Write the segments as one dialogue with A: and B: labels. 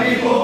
A: la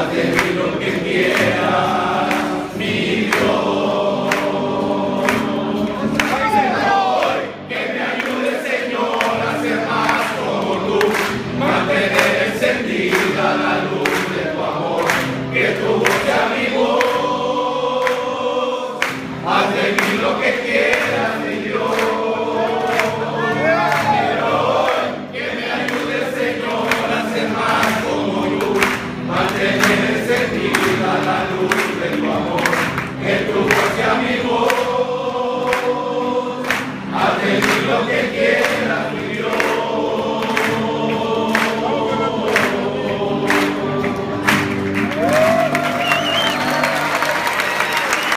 A: Padre.